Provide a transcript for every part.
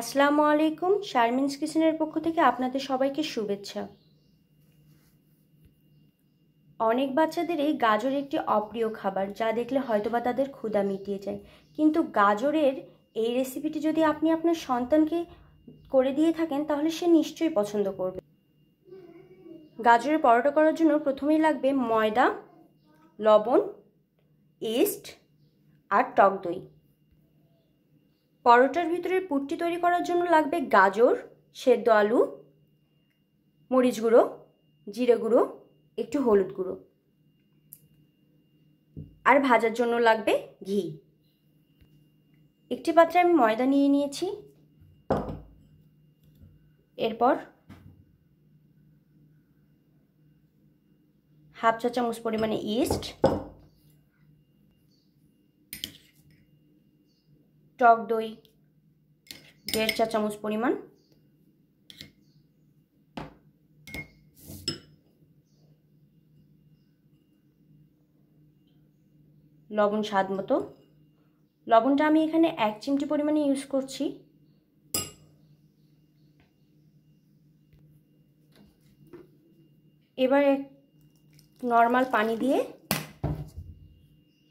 আসসালামু আলাইকুম, শারমিনস কিচেনের পক্ষ থেকে আপনাদের সবাইকে শুভেচ্ছা। অনেক বাচ্চাদেরই গাজর একটি অপ্রিয় খাবার, যা দেখলে হয়তোবা তাদের ক্ষুধা মিটিয়ে যায়। কিন্তু গাজরের এই রেসিপিটি যদি আপনি আপনার সন্তানকে করে দিয়ে থাকেন, তাহলে সে নিশ্চয়ই পছন্দ করবে। গাজরের পরোটা করার জন্য প্রথমেই লাগবে ময়দা, লবণ, ইস্ট আর টক দই। পরোটার ভিতরে পুটটি তৈরি করার জন্য লাগবে গাজর, সেদ্ধ আলু, মরিচ গুঁড়ো, জিরে গুঁড়ো, একটু হলুদ গুঁড়ো। আর ভাজার জন্য লাগবে ঘি। একটি পাত্রে আমি ময়দা নিয়ে নিয়েছি। এরপর হাফ চা চামচ পরিমাণে ইস্ট টক দই, দেড় চা চামচ পরিমাণ। লবণ স্বাদ মতো। লবণটা আমি এখানে এক চিমটি পরিমাণে ইউজ করছি। এবার নর্মাল পানি দিয়ে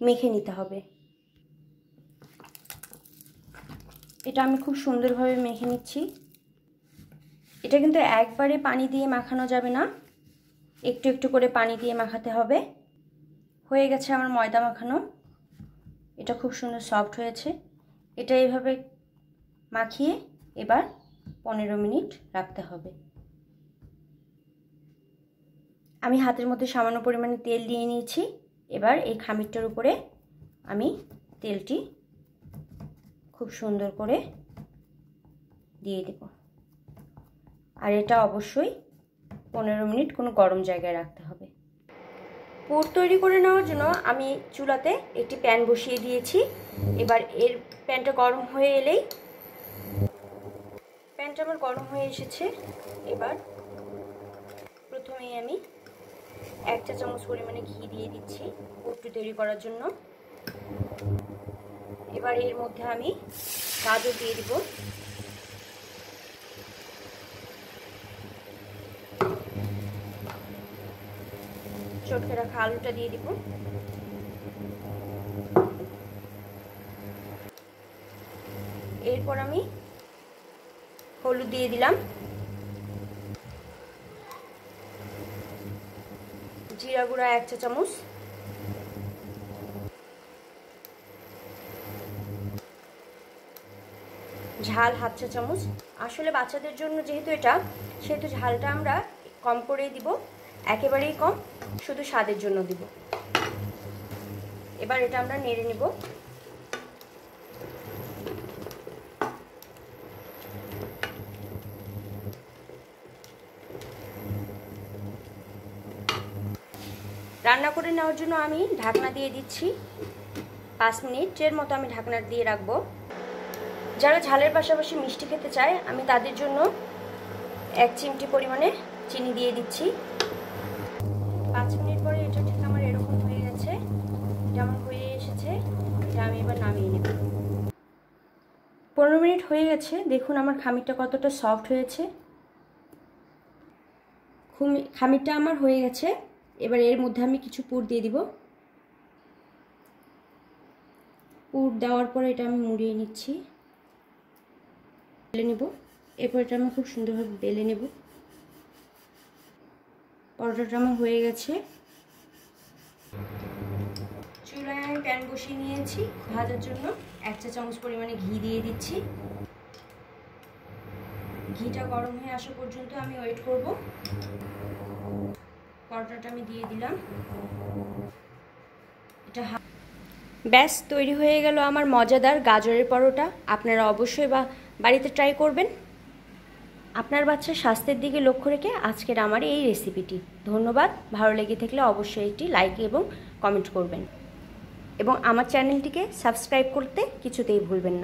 মেখে নিতে হবে। এটা আমি খুব সুন্দরভাবে মেখে নিচ্ছি। এটা কিন্তু একবারে পানি দিয়ে মাখানো যাবে না। একটু একটু করে পানি দিয়ে মাখাতে হবে। হয়ে গেছে আমার ময়দা মাখানো। এটা খুব সুন্দর সফট হয়েছে। এটা এইভাবে মাখিয়ে এবার পনেরো মিনিট রাখতে হবে। আমি হাতের মধ্যে সামান্য পরিমাণে তেল দিয়ে নিয়েছি। এবার এই খামিরটার উপরে আমি তেলটি খুব সুন্দর করে দিয়ে দেব। আর এটা অবশ্যই পনেরো মিনিট কোনো গরম জায়গায় রাখতে হবে। পুর তৈরি করে নেওয়ার জন্য আমি চুলাতে একটি প্যান বসিয়ে দিয়েছি। এবার এর প্যানটা গরম হয়ে এলেই প্যানটা আমার গরম হয়ে এসেছে। এবার প্রথমেই আমি এক চা চামচ পরিমাণে ঘি দিয়ে দিচ্ছি পুরটি তৈরি করার জন্য। এবার এর মধ্যে আমি গাজর দিয়ে দিব। চটকে রাখা আলুটা দিয়ে দিব। এরপর আমি হলুদ দিয়ে দিলাম। জিরা গুঁড়া এক চা চামচ। ঝাল হাফ চা চামচ। আসলে বাচ্চাদের জন্য যেহেতু এটা, সেহেতু ঝালটা আমরা কম করেই দিব, একেবারেই কম, শুধু স্বাদের জন্য দিব। এবার এটা আমরা নেড়ে নেব। রান্না করে নেওয়ার জন্য আমি ঢাকনা দিয়ে দিচ্ছি। পাঁচ মিনিটের মতো আমি ঢাকনা দিয়ে রাখব। যারা ঝালের পাশাপাশি মিষ্টি খেতে চায়, আমি তাদের জন্য এক চিমটি পরিমাণে চিনি দিয়ে দিচ্ছি। পাঁচ মিনিট পরে এটা ঠিক আমার এরকম হয়ে গেছে, যেমন হয়ে এসেছে, এটা আমি এবার নামিয়ে নেব। পনেরো মিনিট হয়ে গেছে, দেখুন আমার খামিরটা কতটা সফট হয়েছে। খামিরটা আমার হয়ে গেছে, এবার এর মধ্যে আমি কিছু পুর দিয়ে দিব। পুর দেওয়ার পরে এটা আমি মুড়িয়ে নিচ্ছি। বেলে নেব। এরপর এটা আমি খুব সুন্দরভাবে বেলে নেব। পরোটাটা আমার হয়ে গেছে। চুলায় আমি প্যান বসিয়ে নিয়েছি। ভাজার জন্য এক চা চামচ পরিমাণে ঘি দিয়ে দিচ্ছি। ঘিটা গরম হয়ে আসা পর্যন্ত আমি ওয়েট করব। পরোটাটা আমি দিয়ে দিলাম। এটা ব্যাস, তৈরি হয়ে গেল আমার মজাদার গাজরের পরোটা। আপনারা অবশ্যই বা বাড়িতে ট্রাই করবেন। আপনার বাচ্চার স্বাস্থ্যের দিকে লক্ষ্য রেখে আজকের আমার এই রেসিপিটি ধন্যবাদ। ভালো লেগে থাকলে অবশ্যই একটি লাইক এবং কমেন্ট করবেন। এবং আমার চ্যানেলটিকে সাবস্ক্রাইব করতে কিছুতেই ভুলবেন না।